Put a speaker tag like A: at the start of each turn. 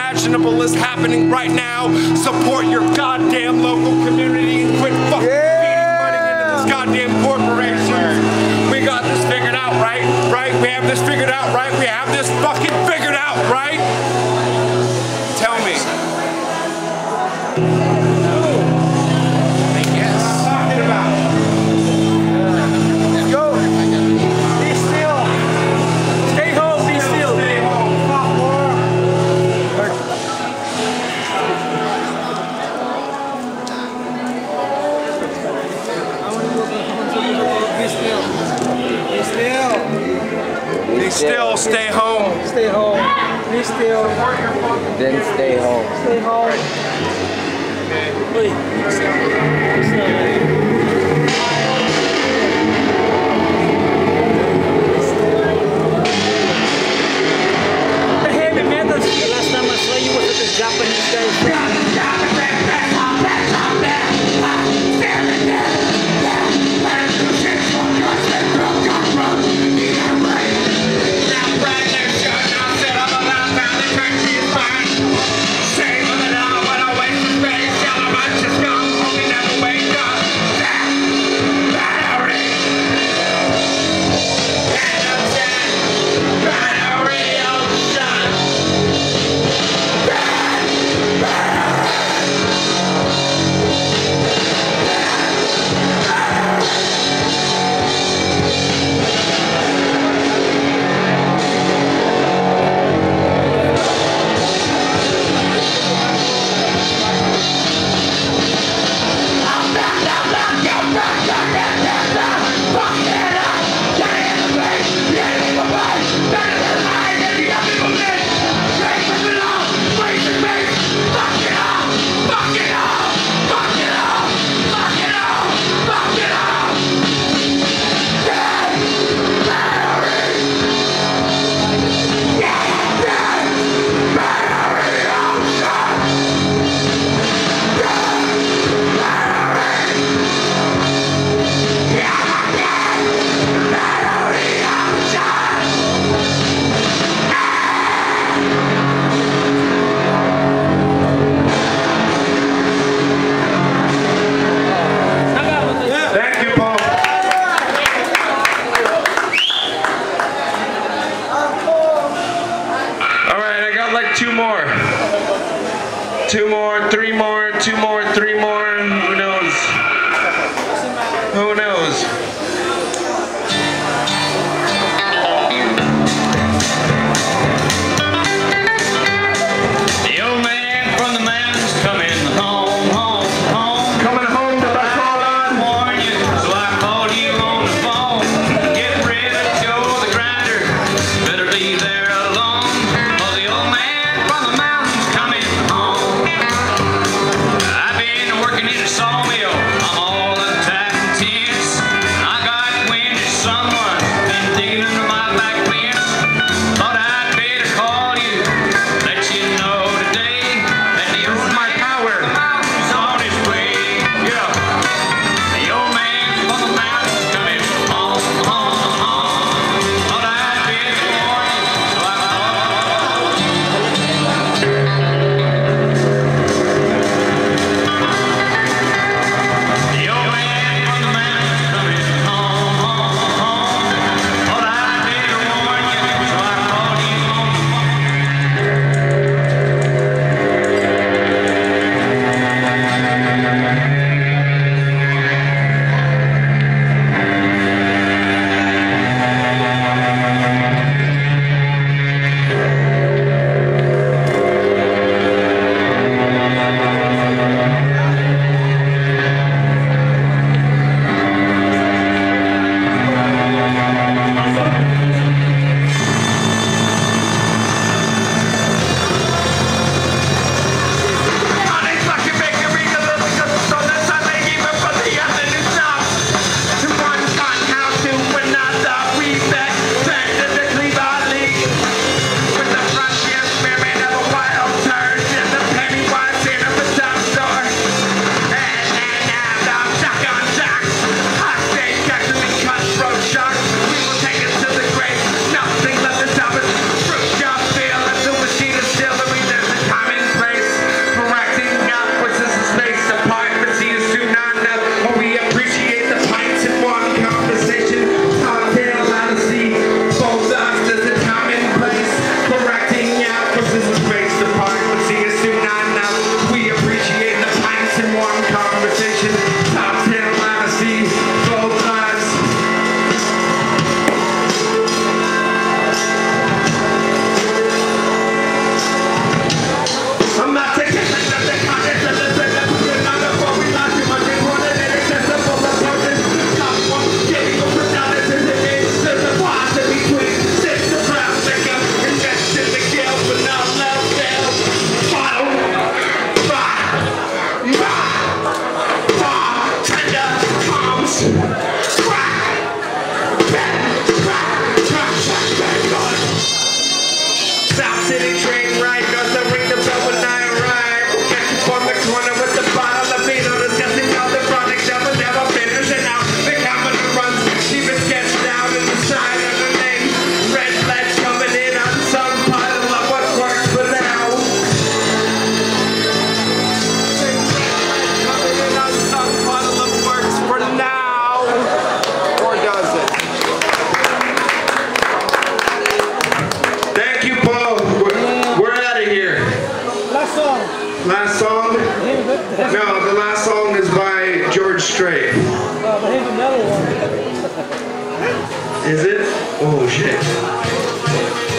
A: Imaginable is happening right now. Support your goddamn local community and quit fucking yeah. money into this goddamn corporation. We got this figured out, right? Right? We have this figured out, right? We have this fucking figured out, right? Tell me. Oh shit.